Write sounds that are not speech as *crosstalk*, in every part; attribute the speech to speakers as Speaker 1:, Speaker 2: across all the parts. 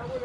Speaker 1: Attention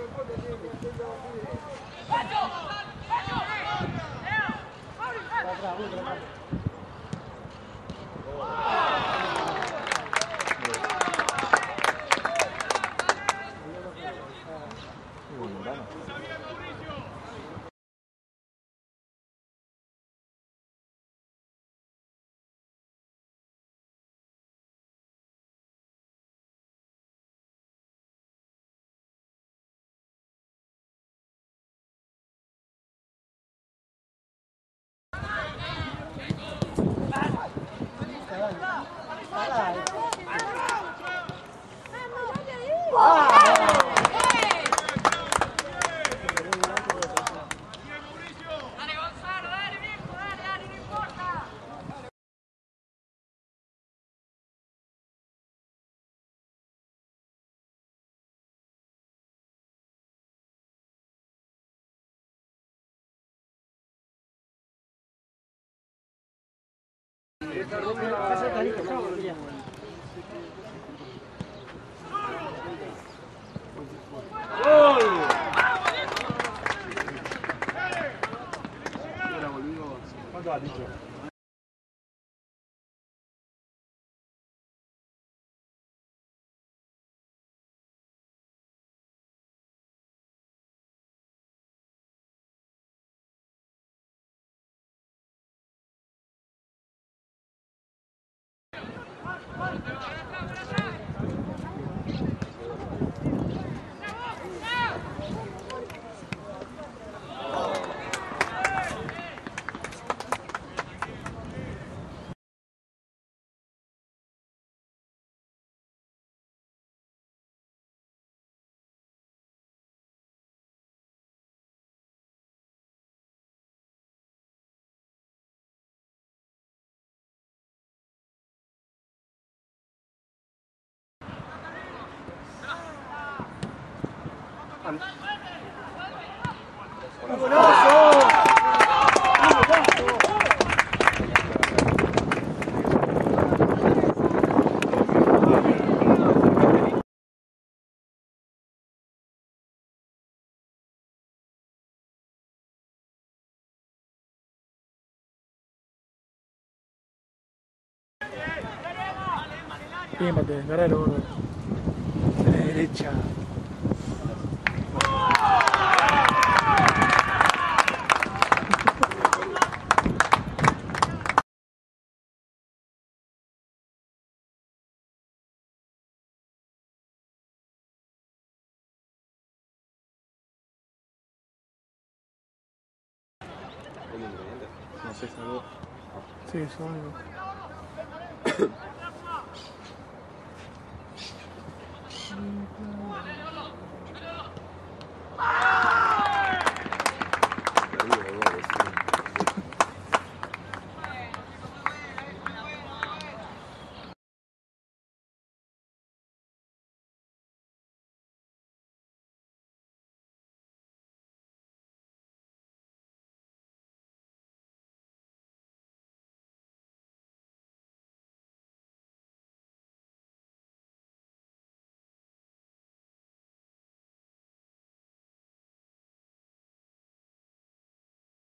Speaker 1: 足りてます。Agarralo, gordo. A la derecha.
Speaker 2: Sé, salud.
Speaker 1: Sí, eso algo. *coughs*